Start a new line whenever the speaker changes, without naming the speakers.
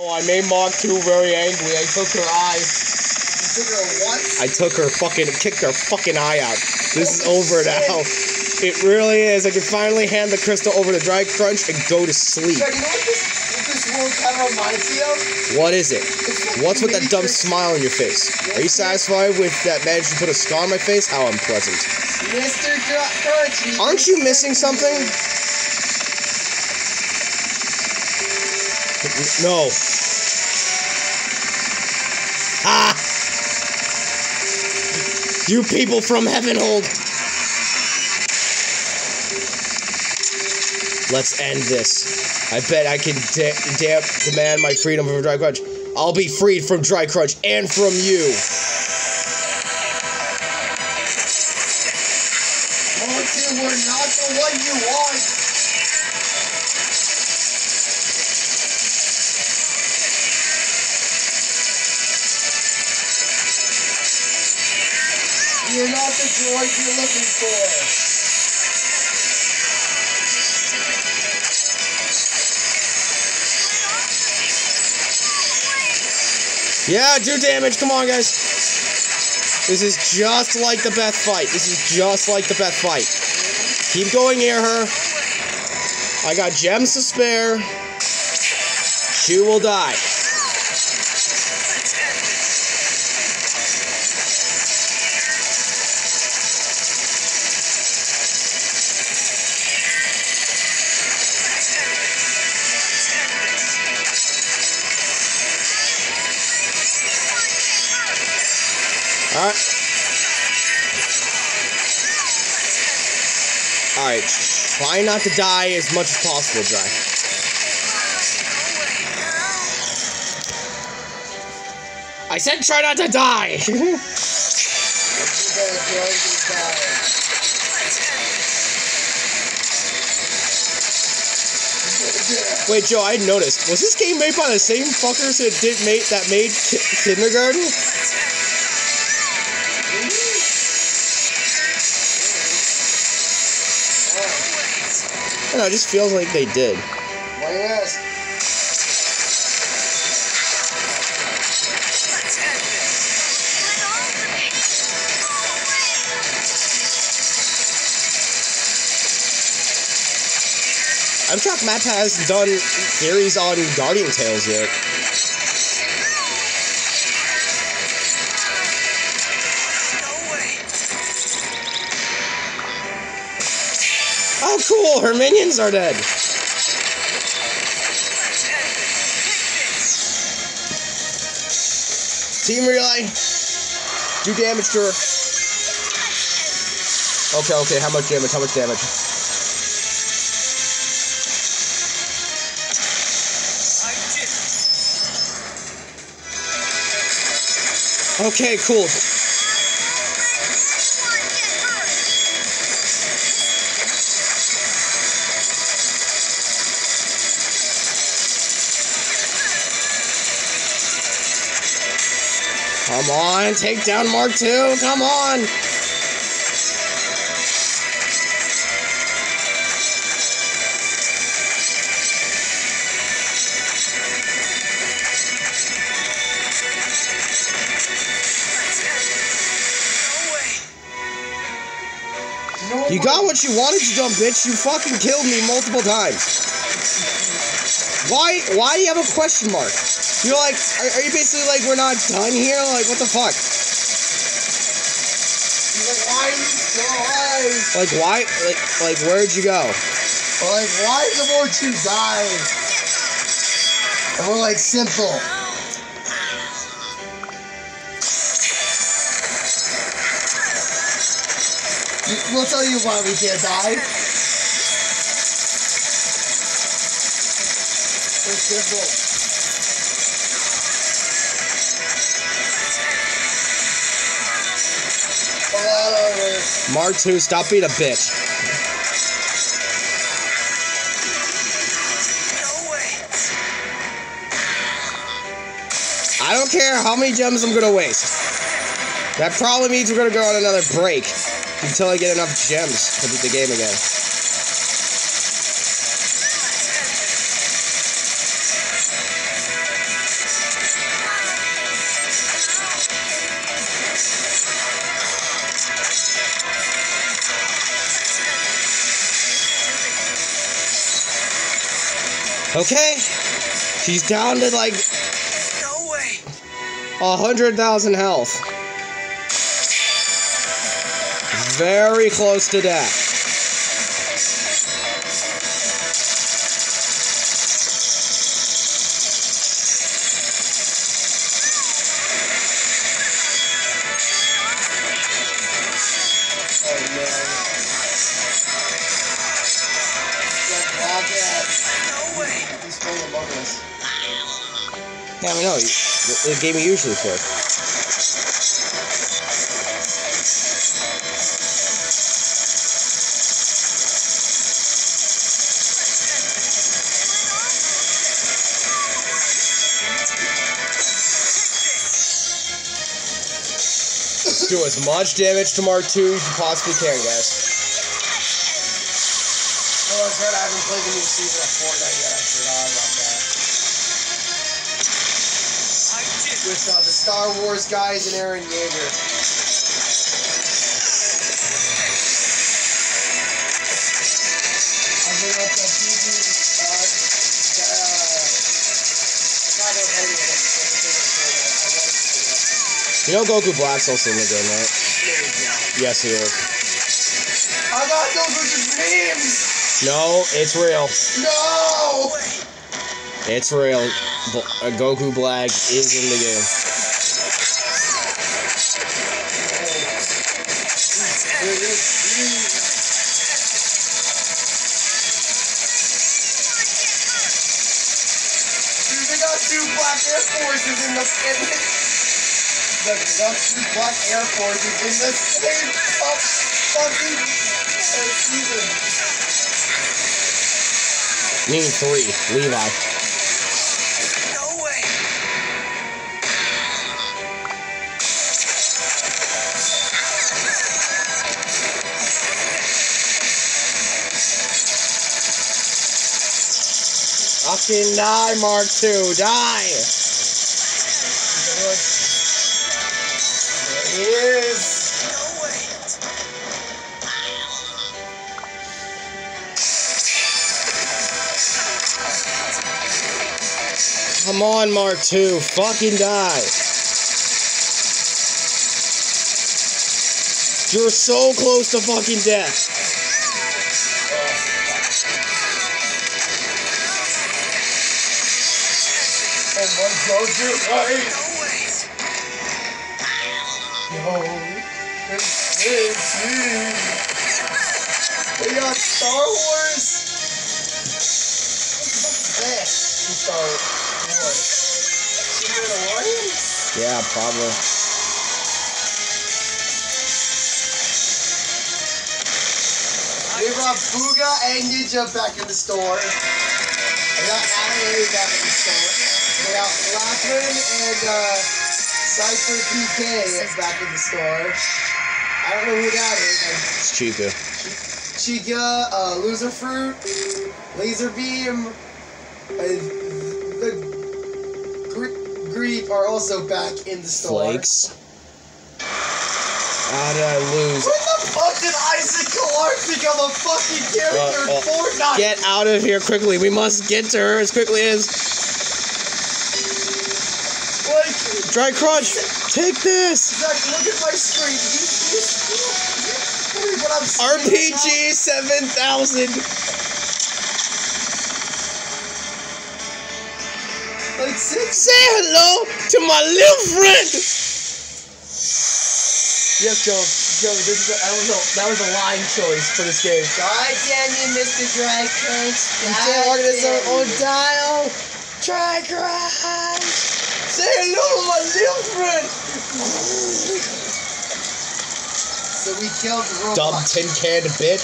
Oh, I made Mark 2 very angry. I took her eye.
You took her once.
I took her fucking, kicked her fucking eye out. This is oh, over now. It really is. I can finally hand the crystal over to Dry Crunch and go to sleep.
Jack, you know what this, what this world kind of reminds me of?
What is it? What's with that dumb smile on your face? Are you satisfied with that managed to put a scar on my face? How unpleasant.
Mr. Cr- Crunch.
Aren't you missing something? No. Ah! You people from Heavenhold! Let's end this. I bet I can da- da- demand my freedom from Dry Crunch. I'll be freed from Dry Crunch and from you.
We're not the one you want. Droid you're looking for.
Yeah, do damage. Come on, guys. This is just like the Beth fight. This is just like the Beth fight. Keep going near her. I got gems to spare. She will die. Alright. Alright. Try not to die as much as possible, Dry. I said try not to die! Wait, Joe, I noticed. Was this game made by the same fuckers that did made that made ki- Kindergarten? I don't know, it just feels like they did.
Why yes?
I'm shocked Matt has done theories on Guardian Tales yet. Cool! Her minions are dead. Team Relay, do damage to her. Okay, okay. How much damage? How much damage? Okay, cool. Come on, take down Mark II. Come on. You got what you wanted, you dumb bitch. You fucking killed me multiple times. Why? Why do you have a question mark? You're like, are, you basically like, we're not done here? Like, what the fuck?
Like, why?
Like, why? Like, where'd you go?
Like, why the more you die? And we're like, simple. We'll tell you why we can't die. It's simple.
II, stop being a bitch. I don't care how many gems I'm gonna waste. That probably means we're gonna go on another break until I get enough gems to beat the game again. Okay. She's down to like
No way.
a hundred thousand health. Very close to death.
Yeah,
I know. The, game usually plays. Let's do as much damage to Mark II as you possibly can, guys.
Oh, that's right. I haven't played the new season of Fortnite yet. I forgot about With uh, the Star Wars guys and Eren Yeager. Uh, uh.
You know Goku Black's also in the game, right? Yes, he is.
I thought those were just memes!
No, it's real.
No!
It's real. B- uh, Goku Black is in the game.
Dude, they got two black Air Forces in the in the, the, the two black Air Forces in the same fuck, fucking season.
Three, Levi. Fucking die, Mark II, die!
There he is.
Come on, Mark II, fucking die! You're so close to fucking death.
Right.
No way.
No. It's got Star Wars. This in Star Wars? Mandalorian?
Yeah, probably.
They brought Bugha and Ninja back in the store. Anime back in the store. They got Blackman and uh, Cypher PK back in the store. I don't know who that is.
It's Chica.
Chica, uh, Loser Fruit, LazarBeam, and the Gre- Greep are also back in the store.
Flakes. How did I lose?
Fuck did Isaac Clarke become a fucking character
Uh, uh,
in Fortnite?
Get out of here quickly. We must get to her as quickly as.
like,
Dry Crunch, take this!
Zach, look at my screen. You, you, you,
RPG 7000!
now? Like six.
Say hello to my little friend!
Yes, Joe. Joe, this is a, that was a that was a line choice for this game. God damn you, Mr. Dry Crunch.
You can't organize our own dial! Dry Crunch! Say hello to my little friend!
So we killed the robot.
Dumb tin can bitch.